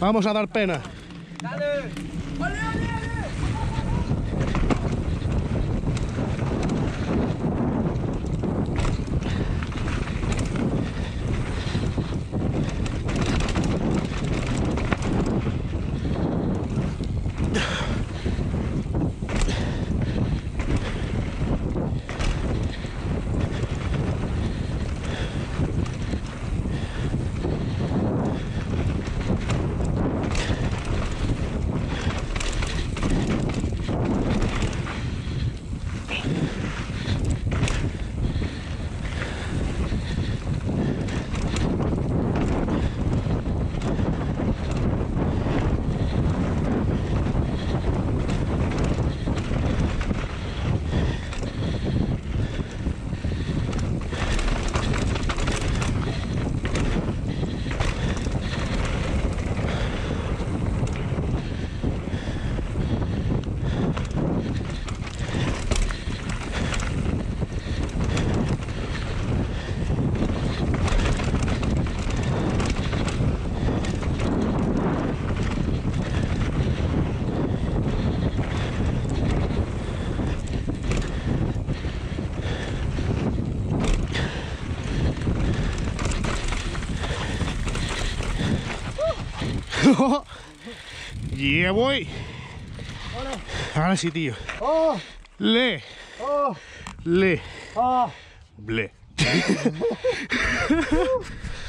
Vamos a dar pena. yeah, boy. Ahora sí, tío. ¡Oh! Le, ¡Oh! le, ¡Oh! ble.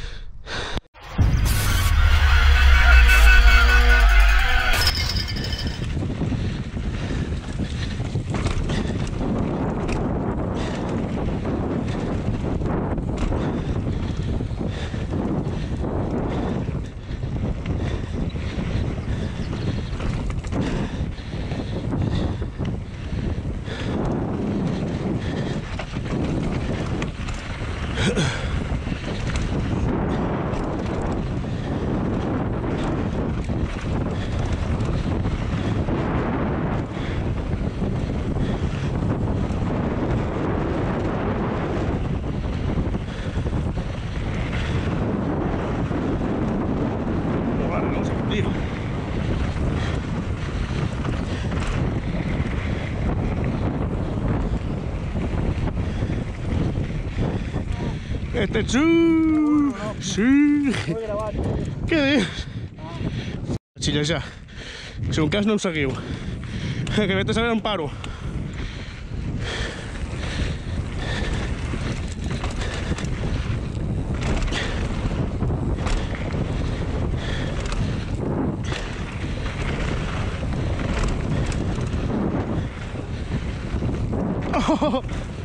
Ugh. Este sí, sí. Què dius? Xillejar. Si un cas no em seguiu. Que vet a saber on paro. Oh. Ara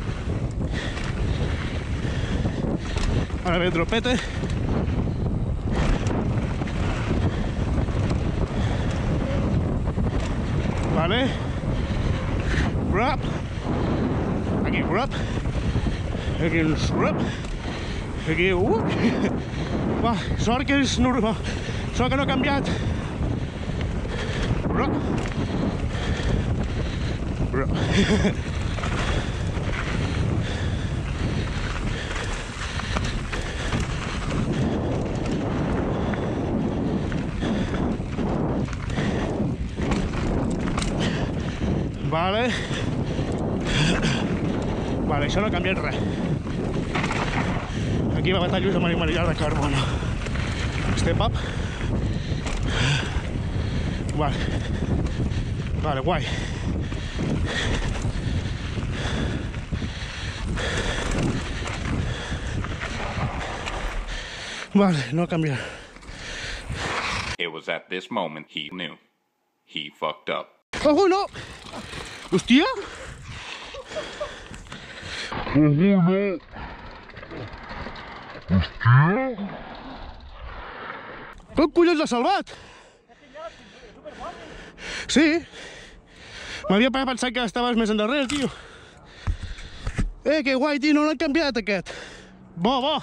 ve el dropete. Vale. Rap. Aquí rap. Aquí un rap. Aquí uh. Va, sort que és normal. Sort que no ha canviat. Rap. Rap. Vale. Vale, això no ha canviat res. Aquí va matar Lluís amb animaliar de carbono. Step up. Vale. Vale, guai. Vale, no ha canviat. It was at this moment he knew. He fucked up. ¡Ojo, no! ¡Hostia! Com collons l'ha salvat? Sí. M'havia pensat que estaves més endarrere, tio. Eh, que guai, tio, no l'han canviat, aquest. Bo, bo.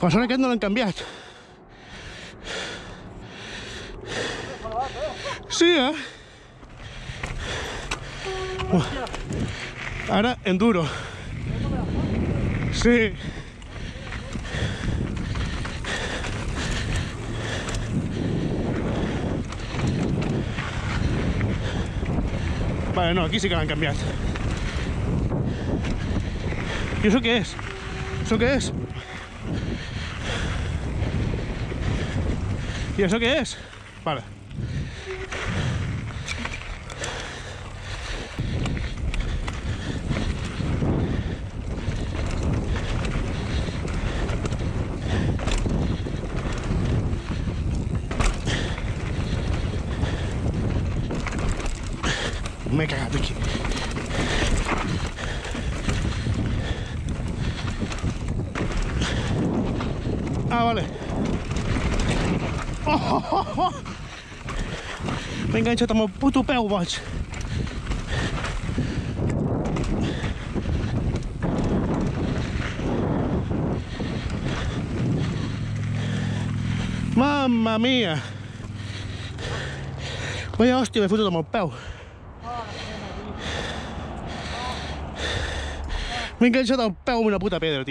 Per sort aquest no l'han canviat. Sí, ¿eh? Ahora enduro. Sí. Vale, no, aquí sí que van a cambiar. ¿Y eso qué es? ¿Eso qué es? ¿Y eso qué es? Vale. meio cagado aqui. Ah, olha. Oh, oh, oh, oh. O tomou puto pé o bote. Mamma mia! Voi ostimme puto mun pau. Peu. M'he enganxat el peu amb una puta pedra, tio.